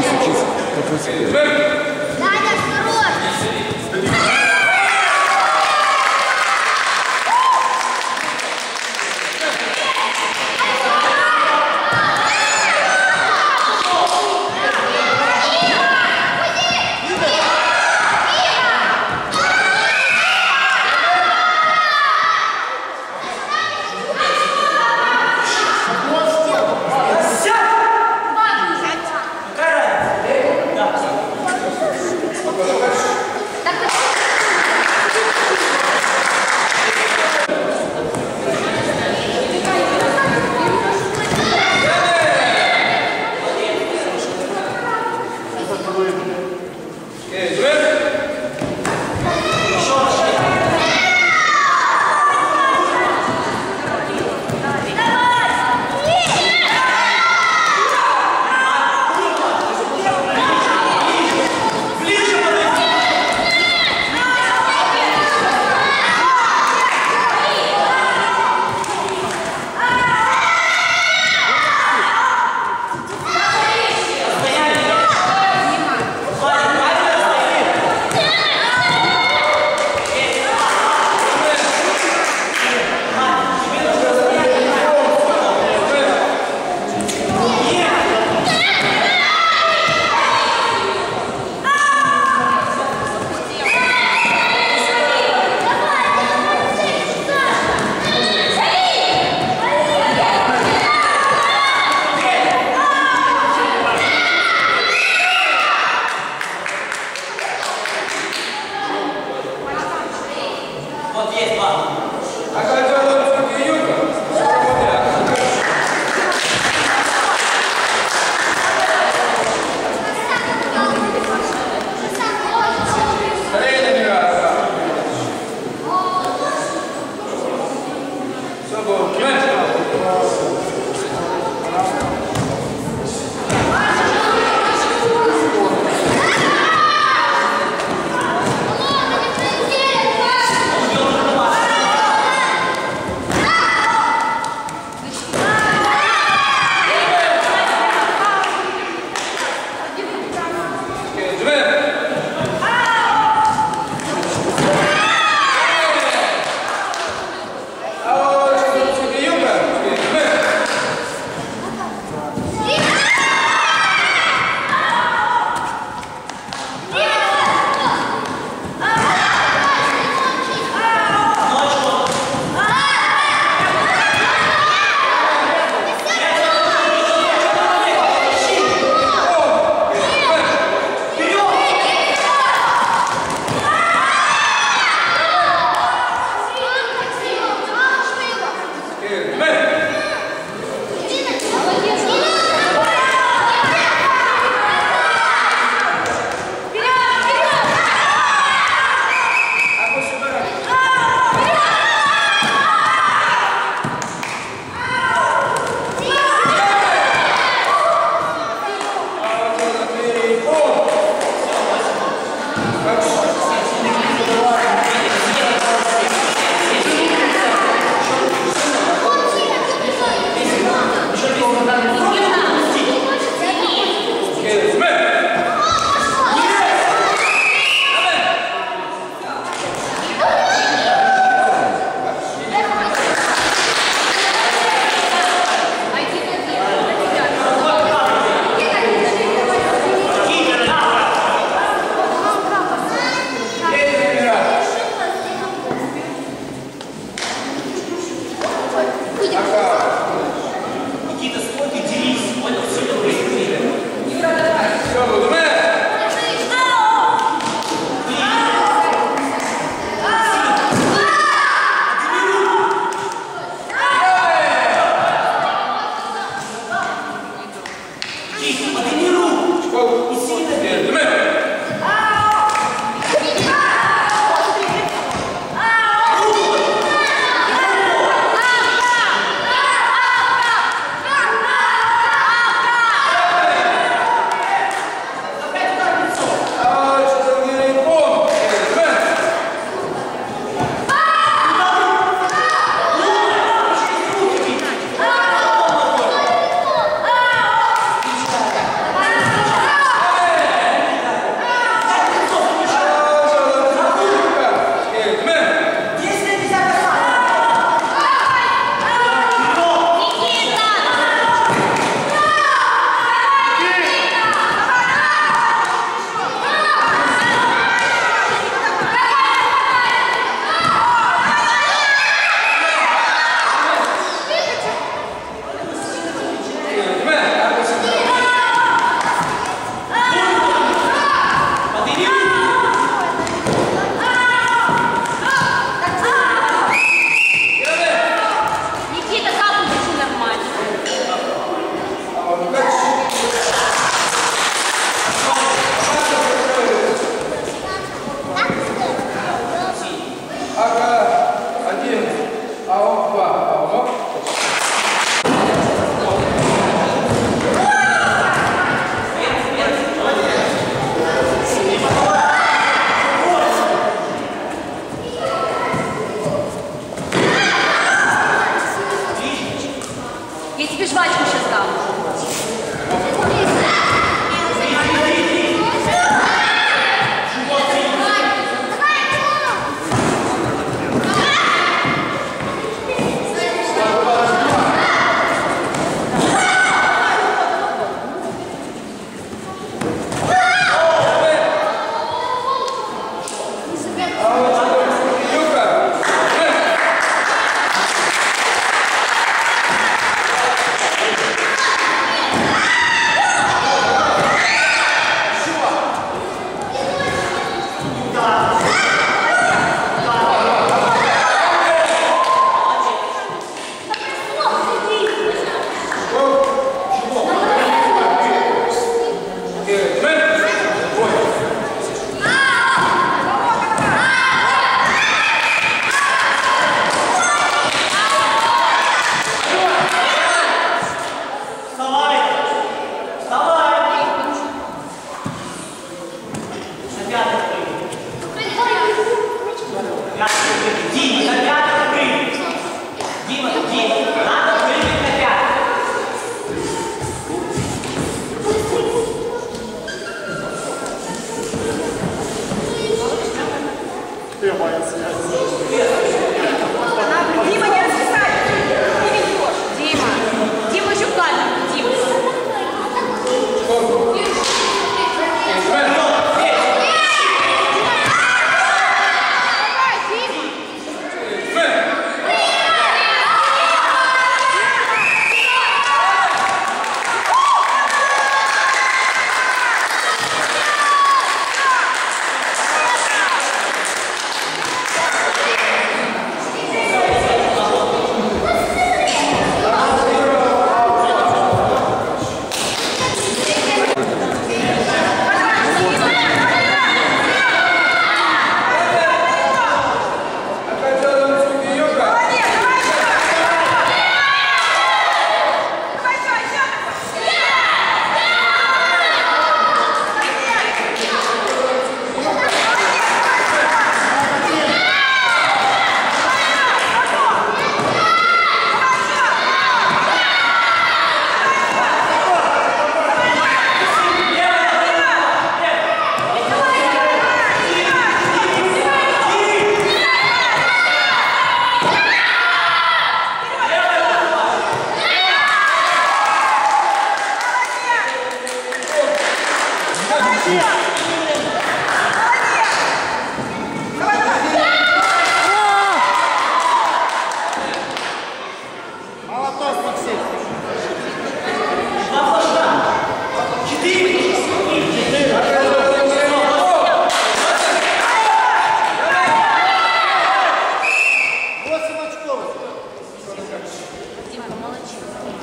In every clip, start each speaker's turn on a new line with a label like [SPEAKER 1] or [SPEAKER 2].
[SPEAKER 1] isso, isso.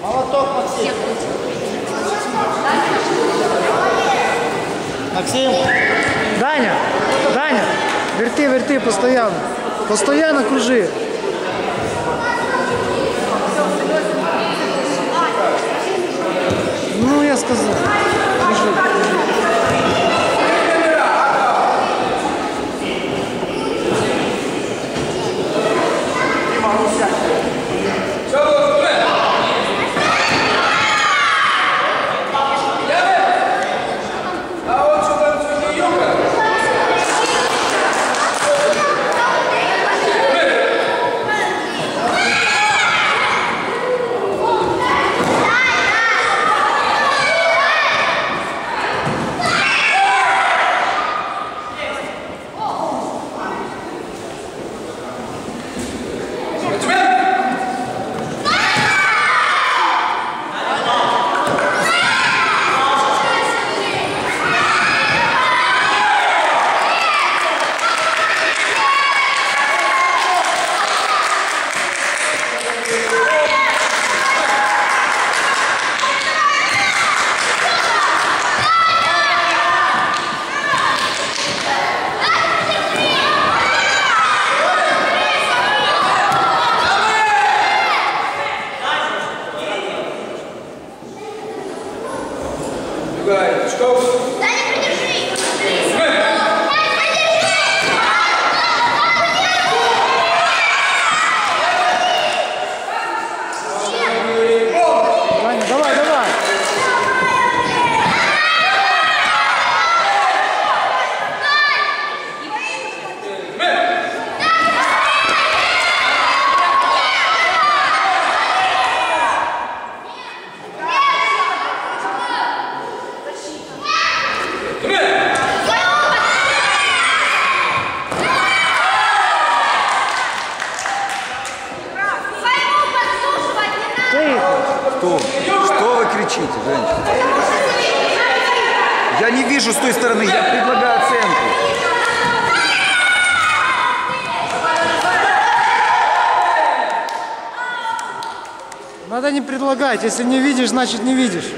[SPEAKER 2] Молоток, Максим. Максим.
[SPEAKER 3] Даня, Даня, верти, верти постоянно. Постоянно кружи. Ну, я сказал. Кружи, кружи.
[SPEAKER 2] Предлагать. Если не видишь, значит не видишь.